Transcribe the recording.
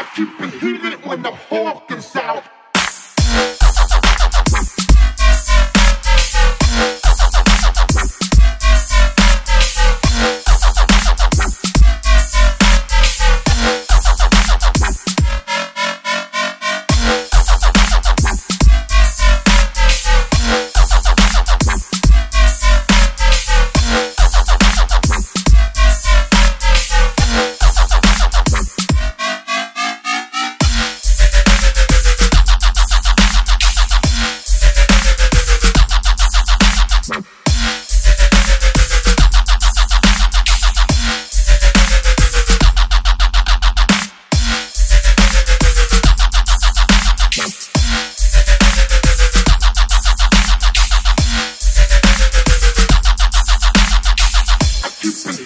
I keep it heated when the hawk is out. I keep